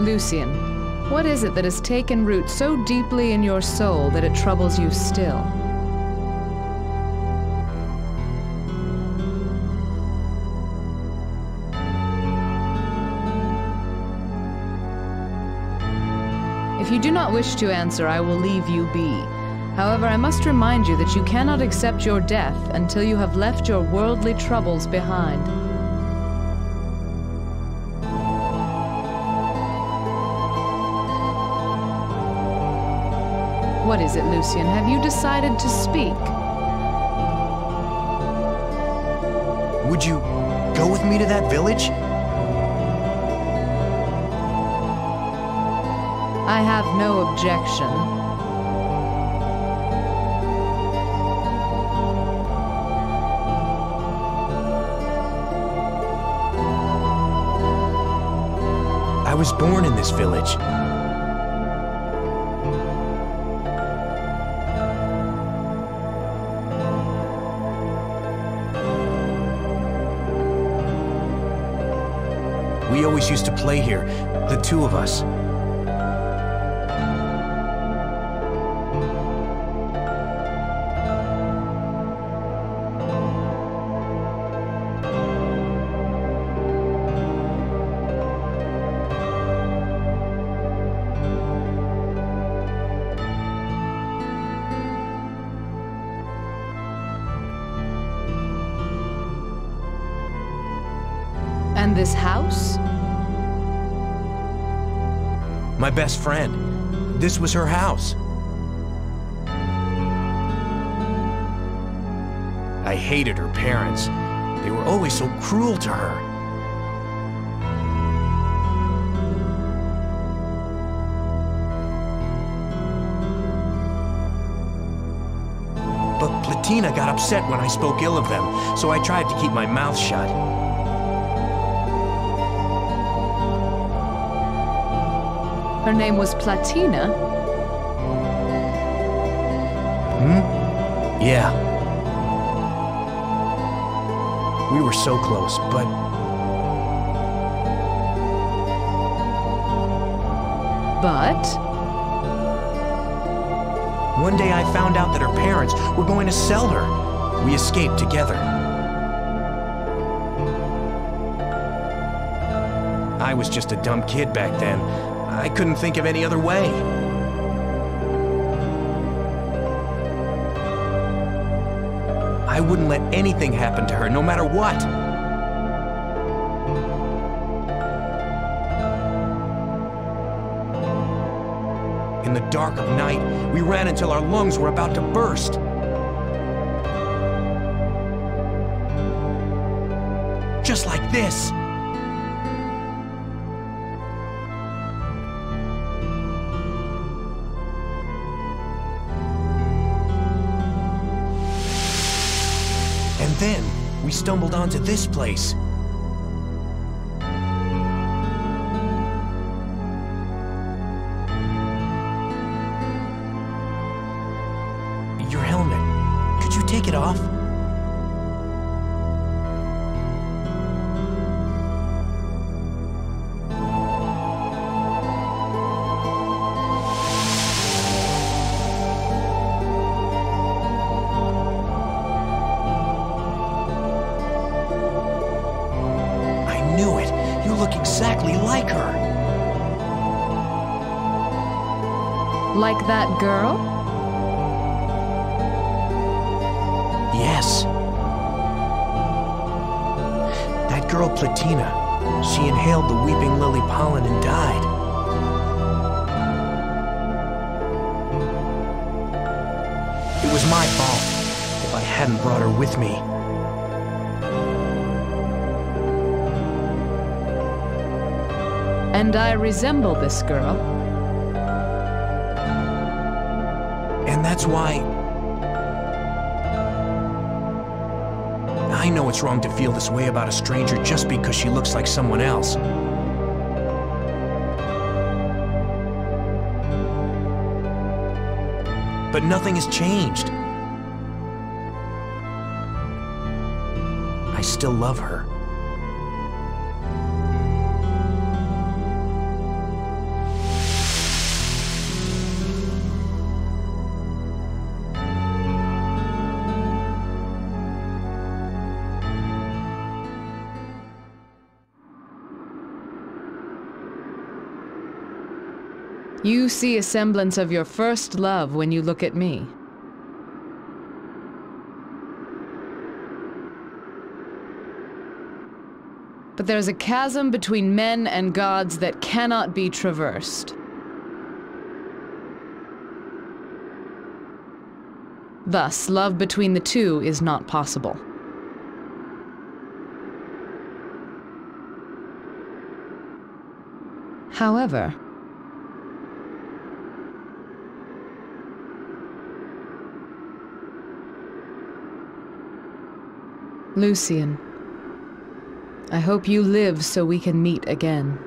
Lucian, what is it that has taken root so deeply in your soul that it troubles you still? If you do not wish to answer, I will leave you be. However, I must remind you that you cannot accept your death until you have left your worldly troubles behind. What is it, Lucian? Have you decided to speak? Would you go with me to that village? I have no objection. I was born in this village. We always used to play here, the two of us. And this house? My best friend. This was her house. I hated her parents. They were always so cruel to her. But Platina got upset when I spoke ill of them, so I tried to keep my mouth shut. Her name was Platina? Hmm? Yeah. We were so close, but But? one day I found out that her parents were going to sell her. We escaped together. I was just a dumb kid back then. I couldn't think of any other way. I wouldn't let anything happen to her, no matter what. In the dark of night, we ran until our lungs were about to burst. Just like this. Then, we stumbled onto this place. Your helmet. Could you take it off? Look exactly like her. Like that girl? Yes. That girl Platina. She inhaled the weeping lily pollen and died. It was my fault if I hadn't brought her with me. And I resemble this girl. And that's why... I know it's wrong to feel this way about a stranger just because she looks like someone else. But nothing has changed. I still love her. You see a semblance of your first love when you look at me. But there's a chasm between men and gods that cannot be traversed. Thus, love between the two is not possible. However, Lucian, I hope you live so we can meet again.